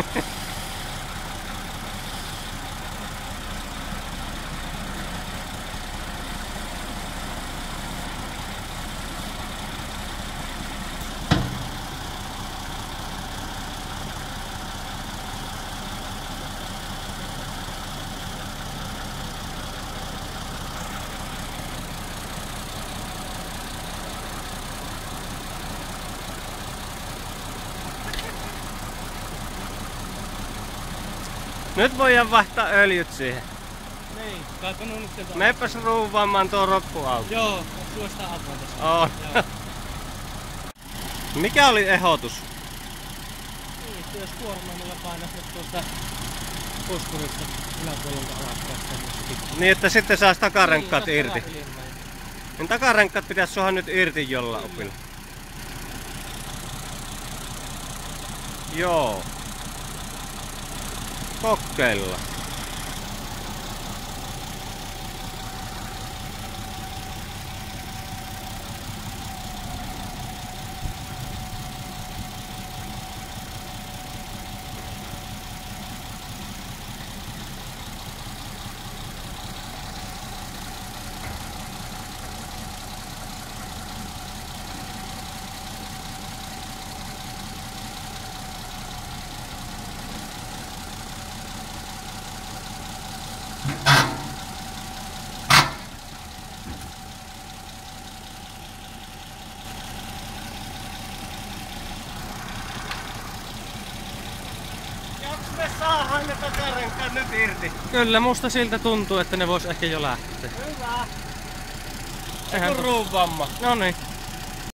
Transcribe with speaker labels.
Speaker 1: Ha ha ha. Nyt voidaan vaihtaa öljyt siihen.
Speaker 2: Niin, kaipa nyt sieltä.
Speaker 1: Meepäs ruuvaamaan tuo roppuauto.
Speaker 2: Joo, suosta apua tässä.
Speaker 1: On. Mikä oli ehdotus?
Speaker 2: Niin, jos painat nyt tuosta puskurista yläpuolelta.
Speaker 1: Niin, että sitten saisi takarenkkaat
Speaker 2: Niin,
Speaker 1: irti. Niin takarenkkaat pitäisi saada nyt irti jolla opilla. Joo. Kokeillaan. Me saadaan ne takarenkkaat nyt irti?
Speaker 2: Kyllä musta siltä tuntuu, että ne vois ehkä jo lähteä.
Speaker 1: Hyvä.
Speaker 2: Eihän
Speaker 1: Eihän ruuvamma.
Speaker 2: No niin.